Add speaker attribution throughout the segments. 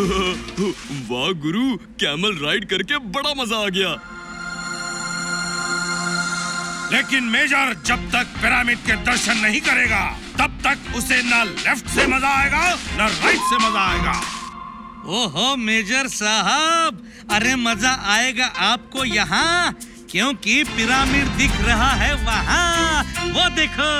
Speaker 1: वाह गुरु camel ride करके बड़ा मज़ा आ गया।
Speaker 2: लेकिन मेजर जब तक पिरामिड के दर्शन नहीं करेगा तब तक उसे न लेफ़्ट से मज़ा आएगा न राइट से मज़ा आएगा।
Speaker 3: ओहो मेजर साहब अरे मज़ा आएगा आपको यहाँ क्योंकि पिरामिड दिख रहा है वहाँ। वो देखो।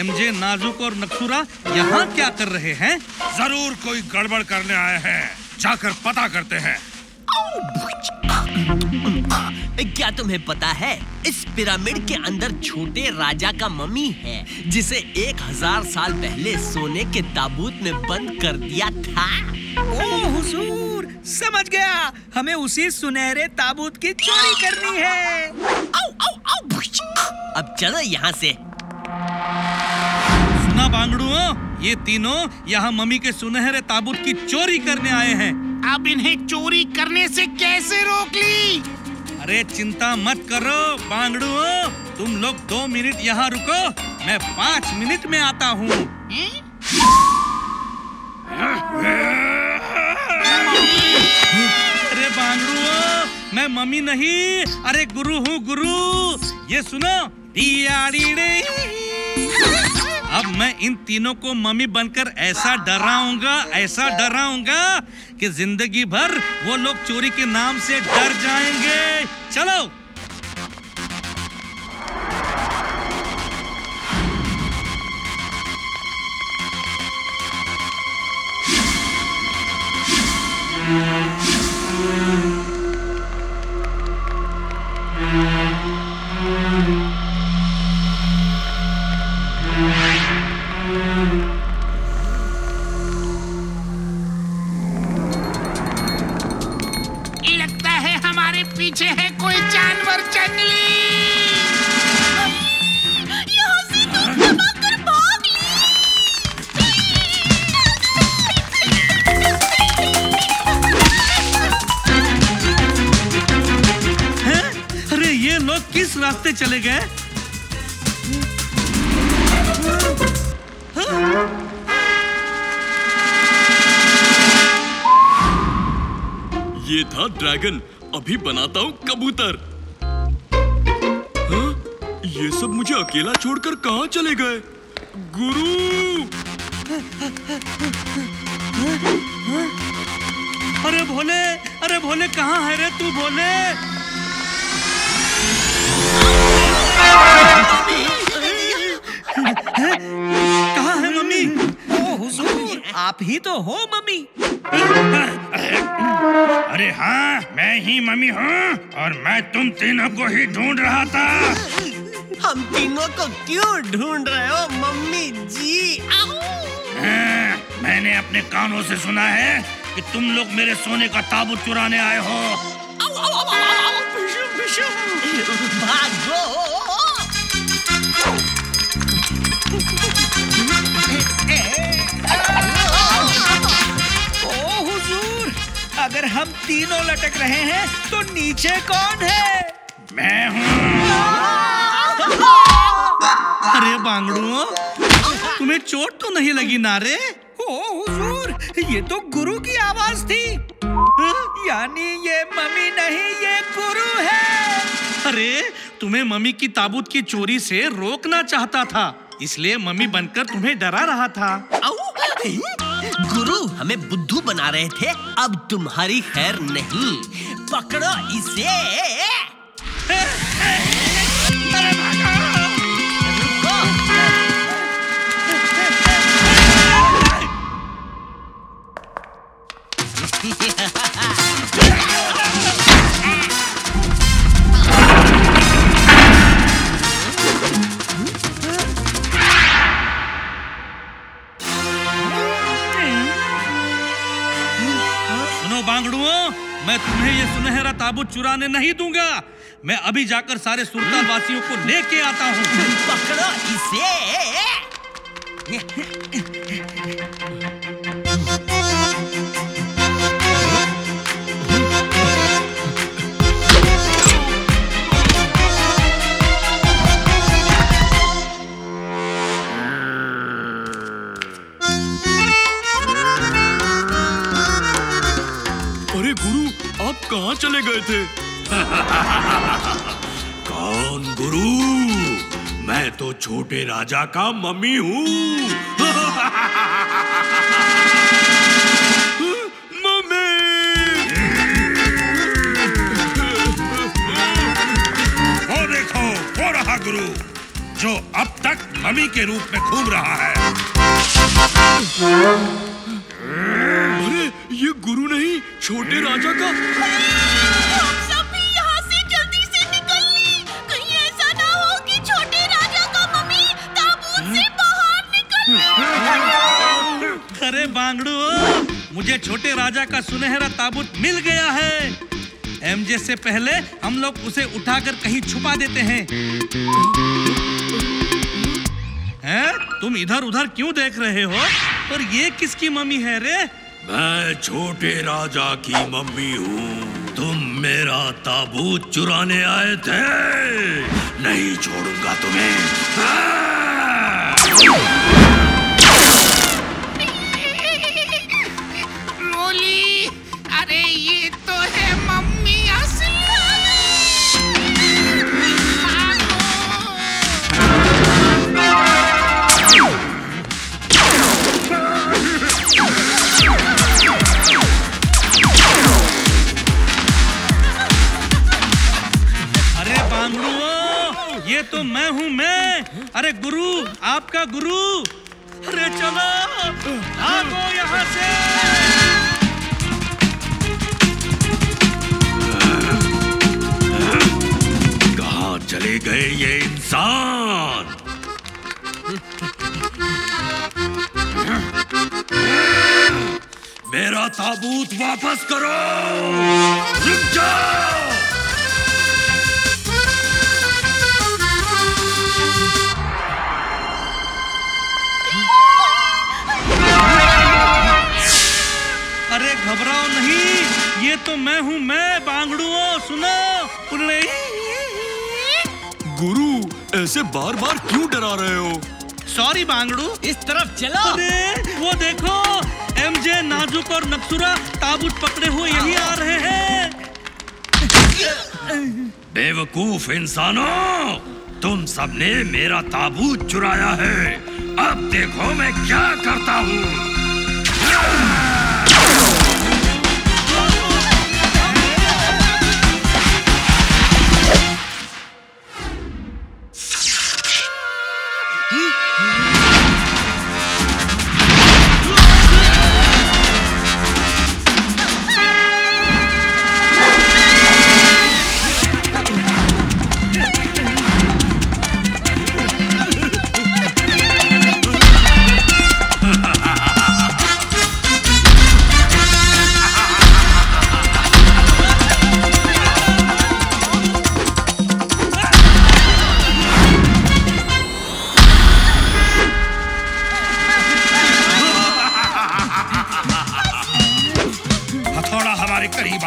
Speaker 3: एमजे नाजुक और नक्सुरा यहाँ क्या कर रहे हैं?
Speaker 2: ज़रूर कोई गड़बड़ करने आए हैं। जाकर पता करते हैं।
Speaker 4: क्या तुम्हें पता है इस पिरामिड के अंदर छोटे राजा का मम्मी है जिसे एक हज़ार साल पहले सोने के ताबूत में बंद कर दिया था?
Speaker 5: ओ हुजूर समझ गया। हमें उसी सुनहरे ताबूत की चोरी करनी है।
Speaker 4: आओ, आओ, आओ, अब चलो यहाँ से।
Speaker 3: सुना बांगड़ुओ ये तीनों यहाँ मम्मी के सुनहरे ताबूत की चोरी करने आए हैं।
Speaker 6: अब इन्हें चोरी करने से कैसे रोक ली?
Speaker 3: अरे चिंता मत करो बांगड़ुओ तुम लोग दो मिनट यहाँ रुको मैं पाँच मिनट में आता हूँ। अरे बांगड़ुओ मैं मम्मी नहीं अरे गुरु हूँ गुरु। ये सुनो अब मैं इन तीनों को मम्मी बनकर ऐसा डराऊँगा ऐसा डराऊँगा कि ज़िंदगी भर वो लोग चोरी के नाम से डर जाएँगे। चलो। किस रास्ते चले गए।
Speaker 1: ये था ड्रैगन अभी बनाता हूँ कबूतर। हाँ? ये सब मुझे अकेला छोड़कर कहाँ चले गए? गुरु!
Speaker 3: अरे भोले अरे भोले कहाँ है रे तू भोले? कहाँ है मम्मी?
Speaker 5: ओ हुजूर आप ही तो हो मम्मी।
Speaker 2: अरे हाँ मैं ही मम्मी हूँ और मैं तुम तीनों को ही ढूंढ रहा था।
Speaker 4: हम तीनों को क्यों ढूंढ रहे हो मम्मी जी?
Speaker 2: हाँ, मैंने अपने कानों से सुना है कि तुम लोग मेरे सोने का ताबूत चुराने आए हो।
Speaker 4: भागो
Speaker 5: ओ हुजूर अगर हम तीनों लटक रहे हैं तो नीचे कौन है?
Speaker 2: मैं हूँ।
Speaker 3: अरे बांगड़ुओ तुम्हें चोट तो नहीं लगी ना रे?
Speaker 5: हुजूर ये तो गुरु की आवाज़ थी। यानी ये मम्मी नहीं ये गुरु है।
Speaker 3: अरे तुम्हें मम्मी की ताबूत की चोरी से रोकना चाहता था इसलिए मम्मी बनकर तुम्हें डरा रहा था।
Speaker 4: गुरु हमें बुद्धू बना रहे थे अब तुम्हारी खैर नहीं। पकड़ो इसे।
Speaker 3: मैं तुम्हें ये सुनहरा ताबूत चुराने नहीं दूँगा। मैं अभी जाकर सारे सुरताल वासियों को लेके आता हूँ।
Speaker 4: पकड़ो इसे।
Speaker 1: कहाँ चले गए थे?
Speaker 2: कौन गुरु? मैं तो छोटे राजा का मम्मी हूँ। गुरु, जो अब तक मम्मी के रूप में घूम रहा है।
Speaker 1: ये गुरु नहीं छोटे राजा का।
Speaker 7: सब भी यहाँ से जल्दी से निकल ली कहीं ऐसा ना हो कि छोटे राजा का मम्मी ताबूत से बाहर निकल
Speaker 3: अरे बांगड़ू मुझे छोटे राजा का सुनहरा ताबूत मिल गया है। एमजे से पहले हम लोग उसे उठाकर कहीं छुपा देते हैं। हैं? तुम इधर उधर क्यों देख रहे हो? पर ये किसकी मम्मी है रे?
Speaker 2: मैं छोटे राजा की मम्मी हूँ। तुम मेरा ताबूत चुराने आए थे। नहीं छोड़ूँगा तुम्हें।
Speaker 3: आपका गुरु। अरे चलो भागो यहाँ से।
Speaker 2: कहा चले गए ये इंसान? मेरा ताबूत वापस करो।
Speaker 1: ऐसे बार बार क्यों डरा रहे हो?
Speaker 3: सॉरी बांगड़ू।
Speaker 4: इस तरफ़ चलो।
Speaker 3: अरे वो देखो एमजे नाजुक और नक्सुरा ताबूत पकड़े हुए यही आ रहे हैं।
Speaker 2: बेवकूफ़ इंसानों तुम सबने मेरा ताबूत चुराया है। अब देखो मैं क्या करता हूँ।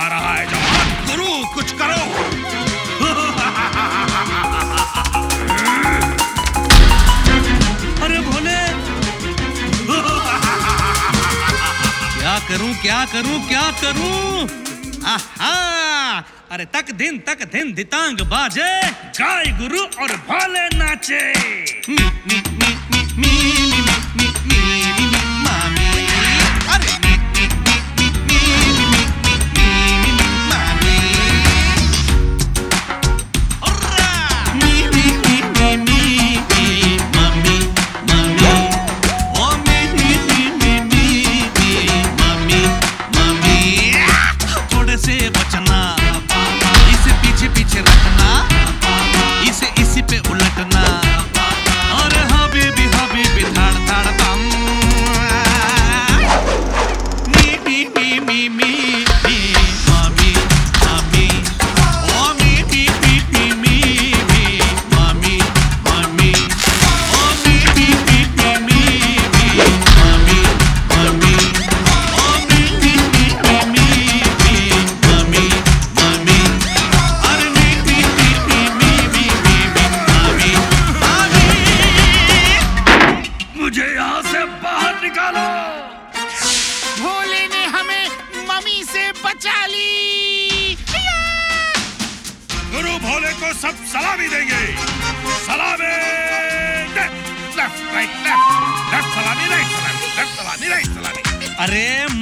Speaker 2: आ रहा है जवान गुरु कुछ करो
Speaker 3: अरे भोले क्या करूँ क्या करूँ क्या करूँ आहा अरे तक दिन तक दिन दितांग बाजे
Speaker 2: गाय गुरु और भोले नाचे
Speaker 3: मी मी मी मी मी मी मी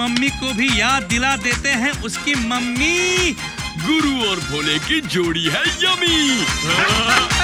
Speaker 3: मम्मी को भी याद दिला देते हैं उसकी मम्मी।
Speaker 8: गुरु और भोले की जोड़ी है यमी।